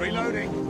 Reloading.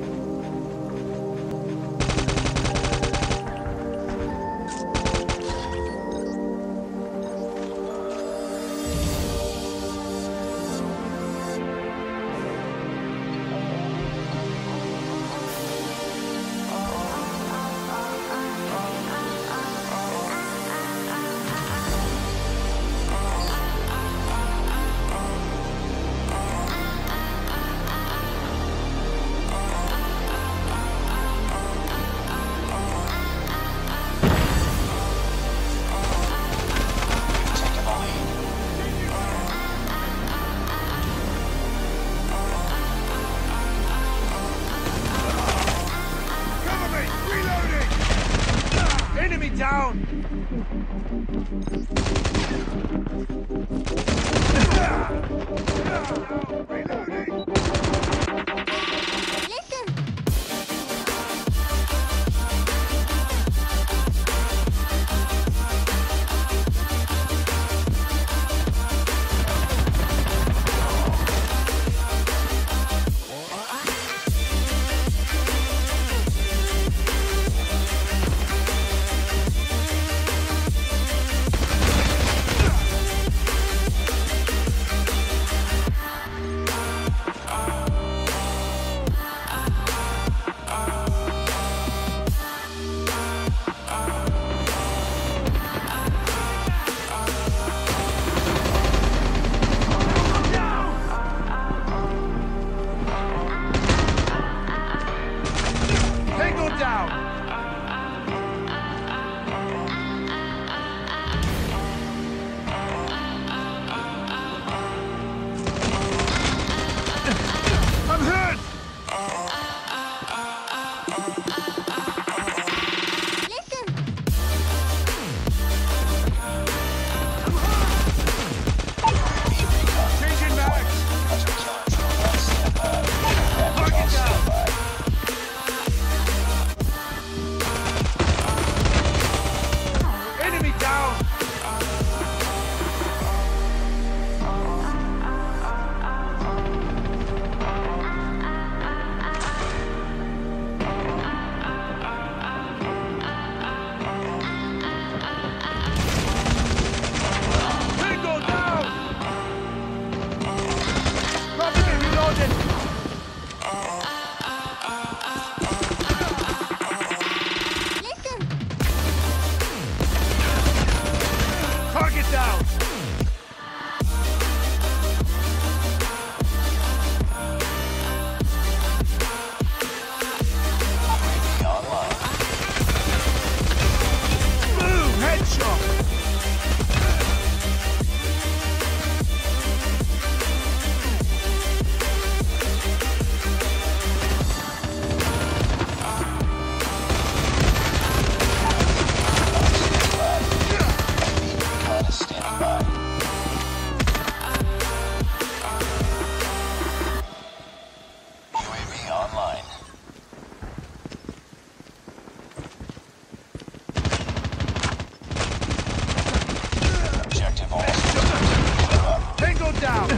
me down! Reloading! out!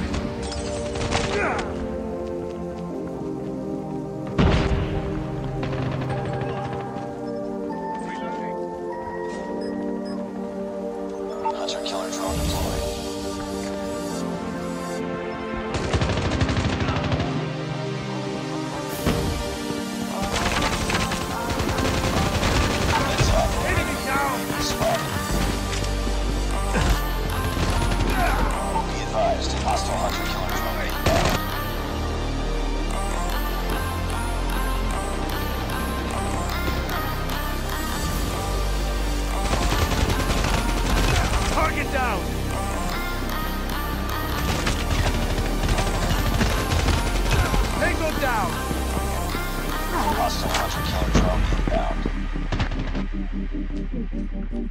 Hunter killer drone deployed. down. Hostile hunter killer drone inbound.